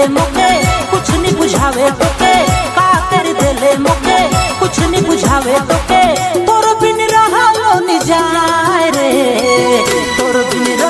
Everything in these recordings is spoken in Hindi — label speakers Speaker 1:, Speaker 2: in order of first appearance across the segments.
Speaker 1: देले मुके, कुछ नहीं बुझावे तोके। का कर देले मुके, कुछ नहीं बुझावे तोके। तोर बिन रहा लो नि जाए रे। तोर बिन रहा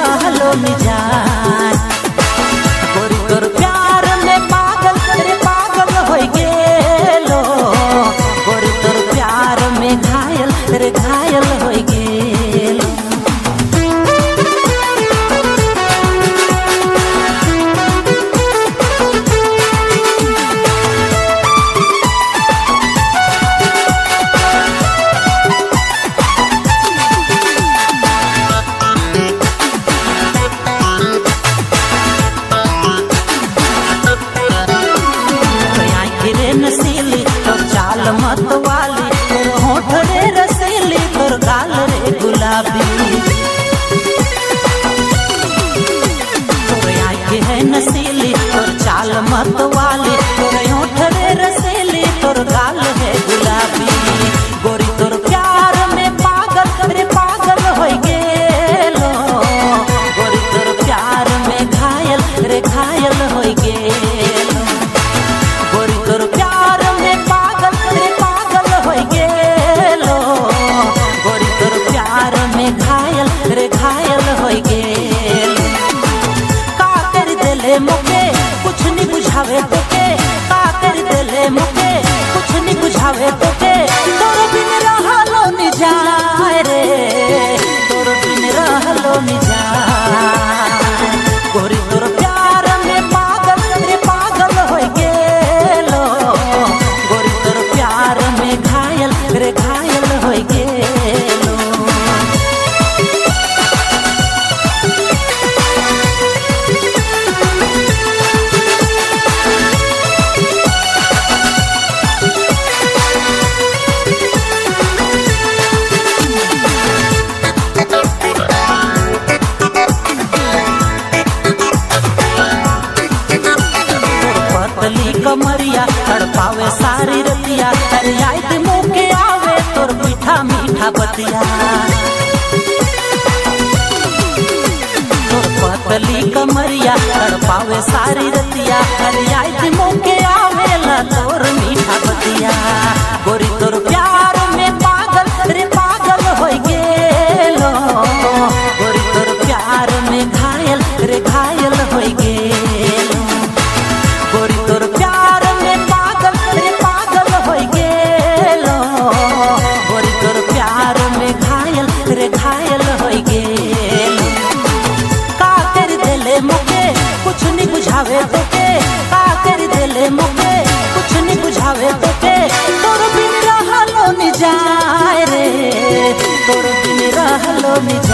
Speaker 1: नसीली और चाल मत वाली बुझावे तोके का मुके कुछ नहीं बुझावे तो पतली कमरिया, तड़पावे सारी रतिया। अरे याद मुँह के आवे, तोर मीठा मीठा बतिया। पतली कमरिया, तड़पावे सारी रतिया। अरे याद मुँह के आवे, ला तोर मीठा बतिया। गोरी तोर Love me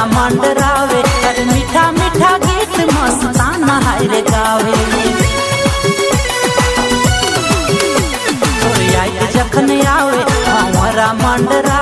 Speaker 1: गला मंडरावे कर मीठा मीठा गीत मस्ताना है रे गावे। तोरे जखन आवे, हमारा मंडरा